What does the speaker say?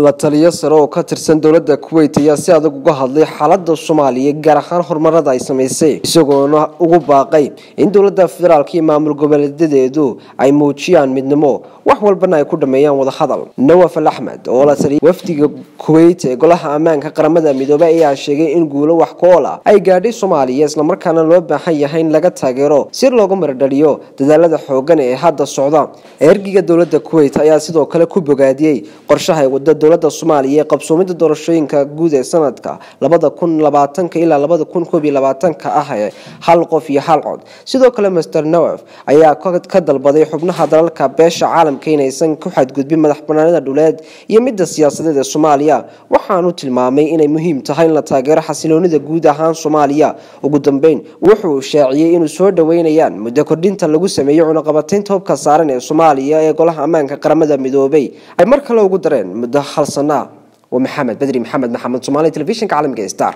la taliyo sare oo ka tirsan dowladda kuweyt ayaa si adag uga hadlay xaalada soomaaliya gaar ahaan horumarada ay samaysay isagoona ugu baaqay in dowladda federaalk iyo maamul goboleedadeedu ay muujiyaan midnimo wax walbana ay ku dhameeyaan wadahadal nawaf al axmed oo la taliya wafdiga kuweyt ee golaha ammaanka qaramada midoobey ayaa sheegay in guulo wax ku-ool ah ay gaadhay soomaaliya islamarkaana loo baahan yahay in laga taageero si looga maradhaliyo dadaalada xoogan ee hadda socda. Ergiga dowladda kuweyt ayaa sidoo kale ku bogaadiyey qorshaha wada dowladda soomaaliya ee qabsoomida doorashooyinka guud ee sanadka labada kun labaatanka ilaa labada kun koob iyo labaatanka ah ee hal qof iyo hal cod. Sidoo kale master nawaf ayaa ka dalbaday xubnaha dalalka beesha caalamka inaysan ku xadgudbin madax banaanida dhuleed iyo midda siyaasadeed ee soomaaliya. Waxaanu tilmaamay inay muhiim tahay in la taageero xasiloonida guud ahaan soomaaliya. Ugu dambeyn wuxuu shaaciyey inuu soo dhaweynayaan muddo kordhinta lagu sameeyo cunaqabataynta hubka saaran ee soomaaliya ee golaha ammaanka qaramada midoobay. Ay mar kale ugu dareen muddo خلصنا ومحمد بدري محمد محمد صومالي تلفزيون كعالم ستار.